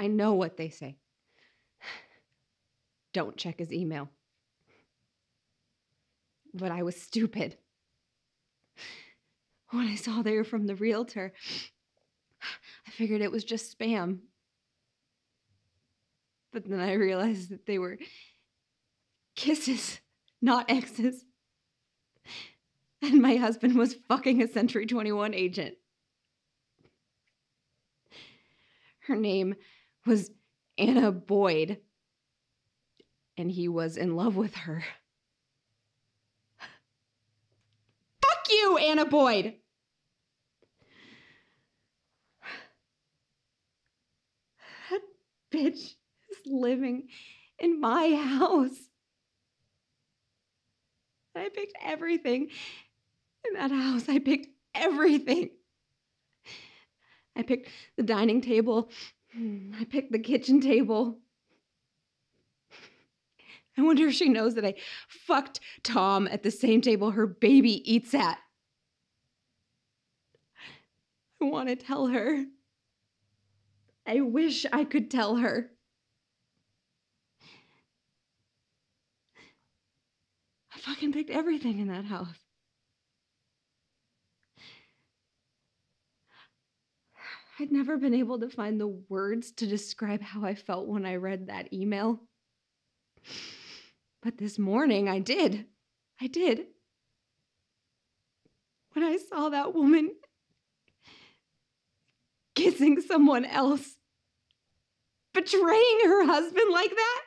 I know what they say. Don't check his email. But I was stupid. When I saw they were from the realtor, I figured it was just spam. But then I realized that they were kisses, not exes. And my husband was fucking a Century 21 agent. Her name was Anna Boyd, and he was in love with her. Fuck you, Anna Boyd! That bitch is living in my house. I picked everything in that house. I picked everything. I picked the dining table. Hmm. I picked the kitchen table. I wonder if she knows that I fucked Tom at the same table her baby eats at. I want to tell her. I wish I could tell her. I fucking picked everything in that house. I'd never been able to find the words to describe how I felt when I read that email. But this morning I did. I did. When I saw that woman kissing someone else, betraying her husband like that,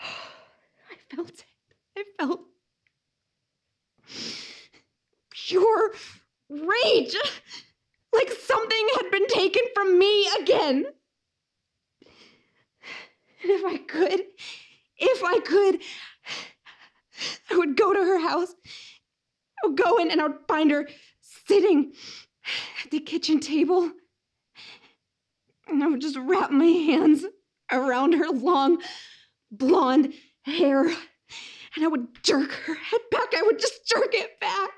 I felt it. I felt pure rage. Like something had been taken from me again. And if I could, if I could, I would go to her house. I would go in and I would find her sitting at the kitchen table. And I would just wrap my hands around her long blonde hair. And I would jerk her head back. I would just jerk it back.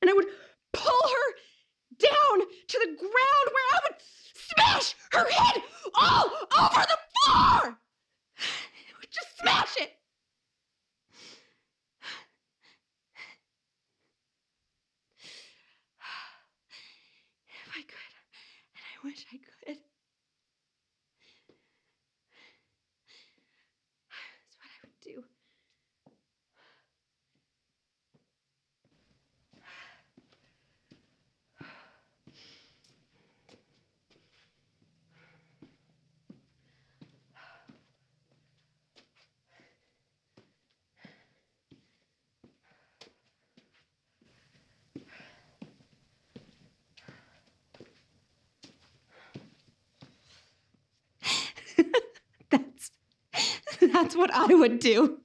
And I would pull her down to the ground where I would smash her head all over the floor. I would just smash it. If I could, and I wish I could. That's what I would do. That's what I would do.